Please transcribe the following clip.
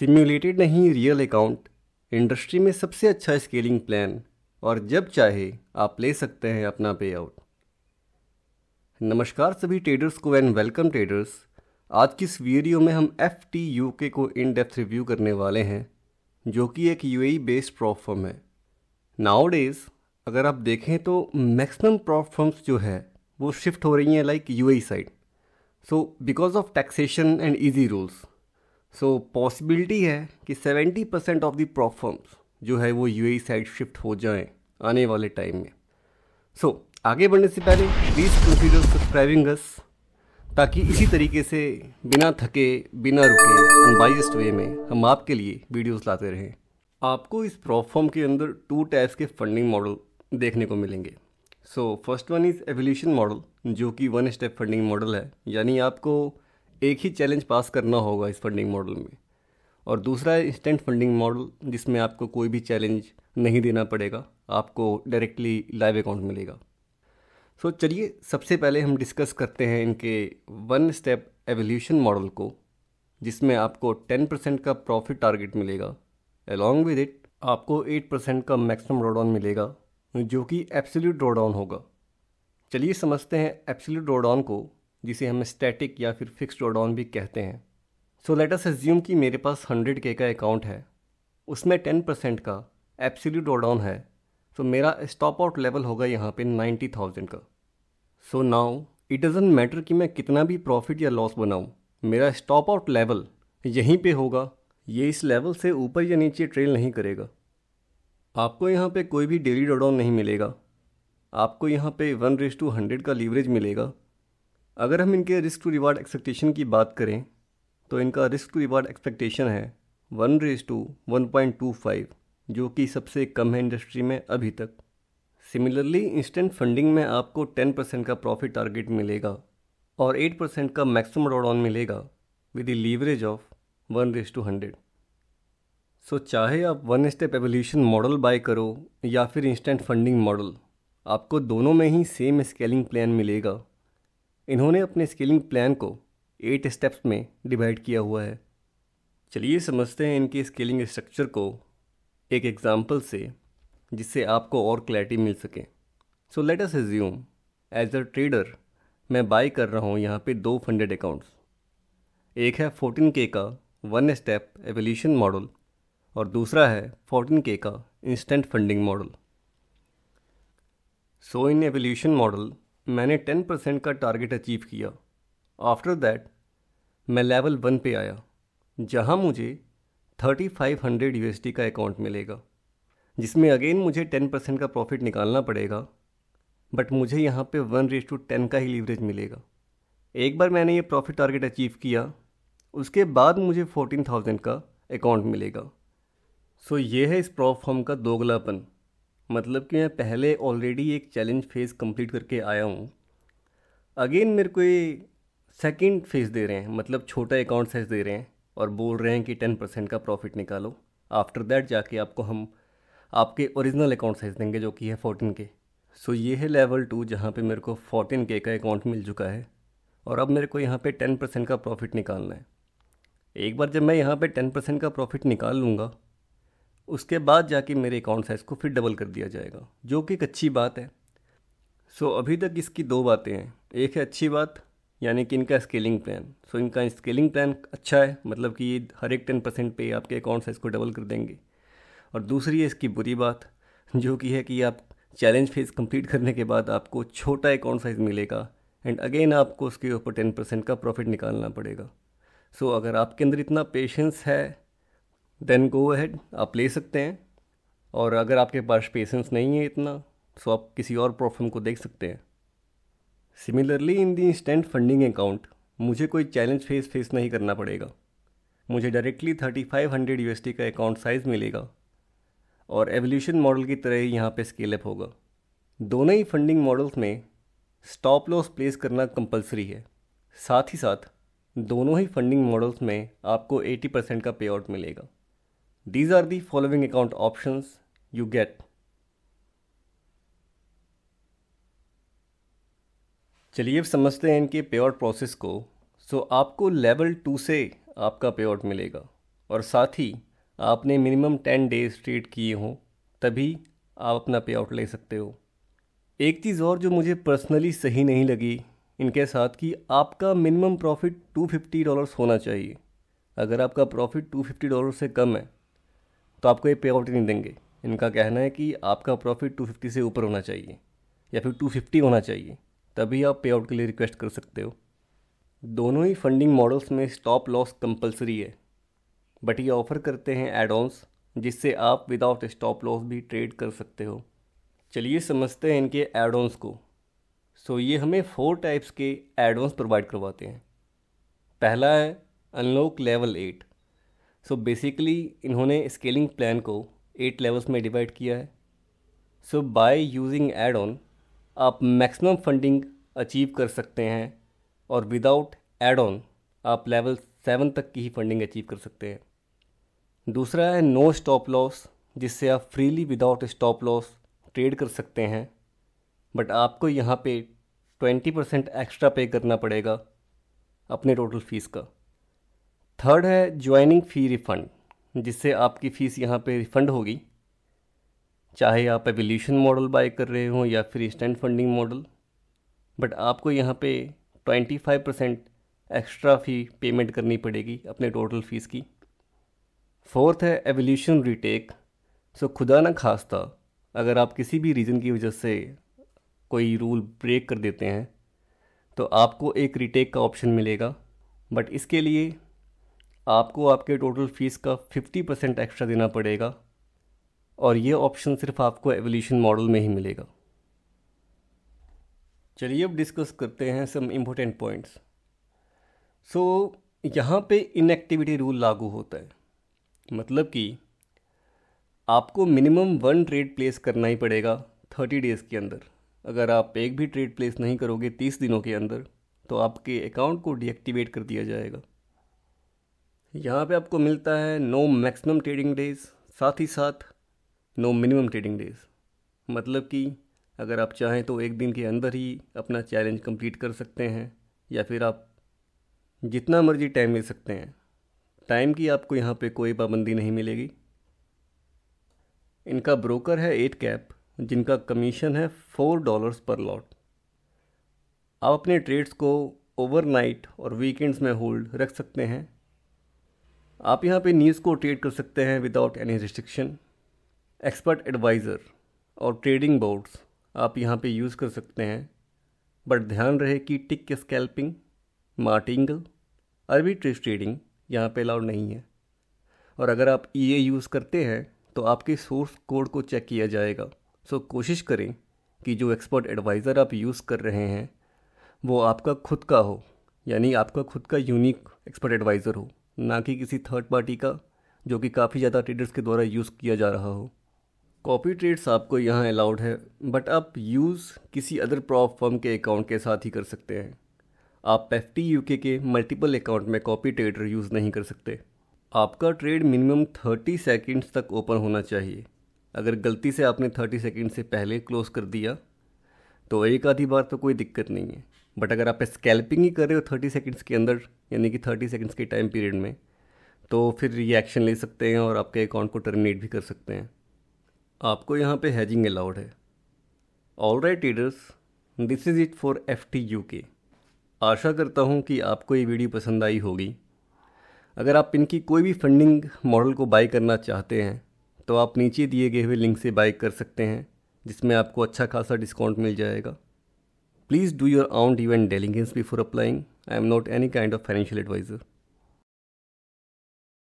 Simulated नहीं real account, industry में सबसे अच्छा स्केलिंग प्लान, और जब चाहे, आप ले सकते हैं अपना पे आउट नमस्कार सभी ट्रेडर्स को एंड वेलकम ट्रेडर्स आज की इस वीडियो में हम एफ़ टी यू के को इन डेप्थ रिव्यू करने वाले हैं, जो कि एक U A based prop firm है। नाउ डेज़ अगर आप देखें तो मैक्सिमम प्रॉप फर्म्स जो है, वो शिफ्ट हो रही हैं like U side so because of taxation and easy rules so possibility है कि 70 परसेंट ऑफ़ द प्रॉफर्म्स जो है वो यू साइड शिफ्ट हो जाएँ आने वाले टाइम में। सो so, आगे बढ़ने से पहले प्लीज़ कंसिडर सब्सक्राइबिंग अस ताकि इसी तरीके से बिना थके बिना रुके अनबाइस्ड वे में हम आपके लिए वीडियोस लाते रहें। आपको इस प्रॉफॉर्म के अंदर टू टाइप्स के फंडिंग मॉडल देखने को मिलेंगे। So first one is evolution model जो कि वन स्टेप फंडिंग मॉडल है। यानी आपको एक ही चैलेंज पास करना होगा इस फंडिंग मॉडल में। और दूसरा है इंस्टेंट फंडिंग मॉडल जिसमें आपको कोई भी चैलेंज नहीं देना पड़ेगा आपको डायरेक्टली लाइव अकाउंट मिलेगा। सो so, चलिए सबसे पहले हम डिस्कस करते हैं इनके वन स्टेप एवोल्यूशन मॉडल को जिसमें आपको टेन परसेंट का प्रॉफिट टारगेट मिलेगा। अलॉन्ग विद इट आपको एट परसेंट का मैक्सिमम ड्रॉडाउन मिलेगा जो कि एप्सोल्यूट ड्रॉडाउन होगा। चलिए समझते हैं एप्सोल्यूट ड्रॉडाउन को। जिसे हम स्टैटिक या फिर फिक्स ड्रॉडाउन भी कहते हैं। सो लेट अस एज्यूम कि मेरे पास हंड्रेड के का अकाउंट है। उसमें टेन परसेंट का एप्सोल्यूट ड्रॉडाउन है। तो मेरा स्टॉप आउट लेवल होगा यहाँ पे नाइन्टी थाउज़ेंड का। So now it doesn't matter कि मैं कितना भी प्रॉफिट या लॉस बनाऊँ। मेरा स्टॉप आउट लेवल यहीं पे होगा। ये इस लेवल से ऊपर या नीचे ट्रेल नहीं करेगा। आपको यहाँ पे कोई भी डेली ड्रॉडाउन नहीं मिलेगा। आपको यहाँ पे वन रेस टू हंड्रेड का लीवरेज मिलेगा। अगर हम इनके रिस्क टू रिवार्ड एक्सपेक्टेशन की बात करें तो इनका रिस्क टू रिवार्ड एक्सपेक्टेशन है one raise to one point two five जो कि सबसे कम है इंडस्ट्री में अभी तक। सिमिलरली इंस्टेंट फंडिंग में आपको टेन परसेंट का प्रॉफिट टारगेट मिलेगा और एट परसेंट का मैक्सिमम रोड ऑन मिलेगा with the leverage of one raise two hundred so चाहे आप one step evolution model buy करो या फिर इंस्टेंट फंडिंग मॉडल आपको दोनों में ही सेम स्केलिंग प्लान मिलेगा। इन्होंने अपने स्केलिंग प्लान को एट स्टेप्स में डिवाइड किया हुआ है। चलिए समझते हैं इनके स्केलिंग स्ट्रक्चर को एक एग्जांपल से, जिससे आपको और क्लैरिटी मिल सके। So let us assume as a trader मैं बाई कर रहा हूँ यहाँ पे दो फंडेड अकाउंट्स एक है फोर्टीन के का वन स्टेप एवोल्यूशन मॉडल और दूसरा है फोर्टीन के का instant funding model so in evolution model मैंने टेन परसेंट का टारगेट अचीव किया। आफ्टर दैट मैं लेवल वन पे आया, जहाँ मुझे थर्टी फाइव हंड्रेड यू का अकाउंट मिलेगा, जिसमें अगेन मुझे टेन परसेंट का प्रॉफिट निकालना पड़ेगा बट मुझे यहाँ पे वन रेस टू टेन का ही लीवरेज मिलेगा। एक बार मैंने ये प्रॉफिट टारगेट अचीव किया, उसके बाद मुझे फोर्टीन थाउज़ेंड का अकाउंट मिलेगा। सो so, ये है इस प्रॉफ फॉर्म का दोगलापन। मतलब कि मैं पहले ऑलरेडी एक चैलेंज फ़ेज़ कंप्लीट करके आया हूँ। अगेन मेरे को ये सेकेंड फ़ेज़ दे रहे हैं मतलब छोटा अकाउंट साइज़ दे रहे हैं और बोल रहे हैं कि टेन परसेंट का प्रॉफिट निकालो। आफ्टर दैट जाके आपको हम, आपके ओरिजिनल अकाउंट साइज़ देंगे जो कि है फोर्टीन के सो ये है लेवल टू जहाँ पे मेरे को फोर्टीन के का अकाउंट मिल चुका है और अब मेरे को यहाँ पे टेन परसेंट का प्रॉफिट निकालना है। एक बार जब मैं यहाँ पे टेन परसेंट का प्रॉफिट निकाल लूँगा उसके बाद जाके मेरे अकाउंट साइज़ को फिर डबल कर दिया जाएगा जो कि एक अच्छी बात है। सो so, अभी तक इसकी दो बातें हैं। एक है अच्छी बात यानी कि इनका स्केलिंग प्लान सो इनका स्केलिंग प्लान अच्छा है मतलब कि ये हर एक टेन परसेंट पे आपके अकाउंट साइज़ को डबल कर देंगे। और दूसरी है इसकी बुरी बात जो कि है कि आप चैलेंज फ़ेज़ कंप्लीट करने के बाद आपको छोटा अकाउंट साइज़ मिलेगा एंड अगेन आपको उसके ऊपर टेन परसेंट का प्रॉफिट निकालना पड़ेगा। सो so, अगर आपके अंदर इतना पेशेंस है देन गो अहेड आप ले सकते हैं। और अगर आपके पास पेशेंस नहीं है इतना तो आप किसी और प्रॉफर्म को देख सकते हैं। Similarly in the instant funding account मुझे कोई चैलेंज फेस फेस नहीं करना पड़ेगा। मुझे directly thirty five hundred U का अकाउंट साइज़ मिलेगा। और एवोल्यूशन मॉडल की तरह ही यहाँ पे स्केल अप होगा। दोनों ही फंडिंग मॉडल्स में स्टॉप लॉस प्लेस करना कंपलसरी है। साथ ही साथ, दोनों ही फंडिंग मॉडल्स में आपको 80 परसेंट का पे आउट मिलेगा। These are the following account options you get. चलिए अब समझते हैं इनके पे आउट प्रोसेस को। सो so, आपको लेवल टू से आपका पे आउट मिलेगा। और साथ ही आपने मिनिमम टेन डेज़ ट्रेड किए हों तभी आप अपना पे आउट ले सकते हो। एक चीज़ और जो मुझे पर्सनली सही नहीं लगी इनके साथ कि आपका मिनिमम प्रॉफिट 250 डॉलर्स होना चाहिए। अगर आपका प्रॉफिट 250 डॉलर से कम है तो आपको ये पे आउट नहीं देंगे। इनका कहना है कि आपका प्रॉफिट 250 से ऊपर होना चाहिए, या फिर 250 होना चाहिए, तभी आप पे आउट के लिए रिक्वेस्ट कर सकते हो। दोनों ही फंडिंग मॉडल्स में स्टॉप लॉस कंपलसरी है बट ये ऑफ़र करते हैं एड ऑन्स जिससे आप विदाउट स्टॉप लॉस भी ट्रेड कर सकते हो। चलिए समझते हैं इनके एड ऑन्स को। सो ये हमें फोर टाइप्स के एड ऑन्स प्रोवाइड करवाते हैं। पहला है unlock level eight so so basically इन्होंने स्केलिंग प्लान को एट लेवल्स में डिवाइड किया है। So by using add on आप मैक्सिमम फंडिंग अचीव कर सकते हैं और विदाउट एड ऑन आप लेवल सेवन तक की ही फंडिंग अचीव कर सकते हैं। दूसरा है नो स्टॉप लॉस जिससे आप freely without stop loss trade कर सकते हैं। बट आपको यहाँ पे ट्वेंटी परसेंट एक्स्ट्रा पे करना पड़ेगा अपने टोटल फ़ीस का। थर्ड है ज्वाइनिंग फ़ी रिफ़ंड जिससे आपकी फ़ीस यहाँ पे रिफ़ंड होगी। चाहे आप एवोल्यूशन मॉडल बाय कर रहे हो या फिर स्टैंड फंडिंग मॉडल बट आपको यहाँ पे twenty five percent extra fee payment करनी पड़ेगी अपने टोटल फ़ीस की। फोर्थ है एवोल्यूशन रीटेक सो खुदा न खास्ता, अगर आप किसी भी रीज़न की वजह से कोई रूल ब्रेक कर देते हैं तो आपको एक रीटेक का ऑप्शन मिलेगा। बट इसके लिए आपको आपके टोटल फ़ीस का 50 परसेंट एक्स्ट्रा देना पड़ेगा और ये ऑप्शन सिर्फ़ आपको एवोल्यूशन मॉडल में ही मिलेगा। चलिए अब डिस्कस करते हैं सम इम्पोर्टेंट पॉइंट्स सो यहाँ पे इनएक्टिविटी रूल लागू होता है। मतलब कि आपको मिनिमम वन ट्रेड प्लेस करना ही पड़ेगा थर्टी डेज़ के अंदर। अगर आप एक भी ट्रेड प्लेस नहीं करोगे तीस दिनों के अंदर तो आपके अकाउंट को डीएक्टिवेट कर दिया जाएगा। यहाँ पे आपको मिलता है नो मैक्सिमम ट्रेडिंग डेज़ साथ ही साथ नो मिनिमम ट्रेडिंग डेज़ मतलब कि अगर आप चाहें तो एक दिन के अंदर ही अपना चैलेंज कंप्लीट कर सकते हैं, या फिर आप जितना मर्ज़ी टाइम ले सकते हैं। टाइम की आपको यहाँ पे कोई पाबंदी नहीं मिलेगी। इनका ब्रोकर है एट कैप जिनका कमीशन है फोर डॉलर्स पर लॉट आप अपने ट्रेड्स को ओवरनाइट और वीकेंड्स में होल्ड रख सकते हैं। आप यहाँ पे न्यूज़ को ट्रेड कर सकते हैं without any restriction expert advisor और ट्रेडिंग बोर्ड्स आप यहाँ पे यूज़ कर सकते हैं. बट ध्यान रहे कि tick scalping martingale trace trading यहाँ पे अलाउड नहीं है. और अगर आप ई e यूज़ करते हैं तो आपके सोर्स कोड को चेक किया जाएगा. सो कोशिश करें कि जो एक्सपर्ट एडवाइज़र आप यूज़ कर रहे हैं, वो आपका खुद का हो, यानी आपका खुद का यूनिक एक्सपर्ट एडवाइज़र हो. ना कि किसी थर्ड पार्टी का, जो कि काफ़ी ज़्यादा ट्रेडर्स के द्वारा यूज़ किया जा रहा हो। कॉपी ट्रेड्स आपको यहाँ अलाउड है बट आप यूज़ किसी अदर प्रॉप फर्म के अकाउंट के साथ ही कर सकते हैं। आप एफ़ टी यू के मल्टीपल अकाउंट में कॉपी ट्रेडर यूज़ नहीं कर सकते। आपका ट्रेड मिनिमम थर्टी सेकेंड्स तक ओपन होना चाहिए। अगर गलती से आपने थर्टी सेकेंड से पहले क्लोज कर दिया तो एक आधी बार तो कोई दिक्कत नहीं है। बट अगर आप स्कैल्पिंग ही कर रहे हो थर्टी सेकेंड्स के अंदर, यानी कि थर्टी सेकेंड्स के टाइम पीरियड में तो फिर ये एक्शन ले सकते हैं और आपके अकाउंट को टर्मिनेट भी कर सकते हैं। आपको यहाँ पे हैजिंग अलाउड है। All right traders this is it for F T U के आशा करता हूँ कि आपको ये वीडियो पसंद आई होगी। अगर आप इनकी कोई भी फंडिंग मॉडल को बाई करना चाहते हैं तो आप नीचे दिए गए हुए लिंक से बाई कर सकते हैं, जिसमें आपको अच्छा खासा डिस्काउंट मिल जाएगा। Please do your own due diligence before applying. I am not any kind of financial advisor.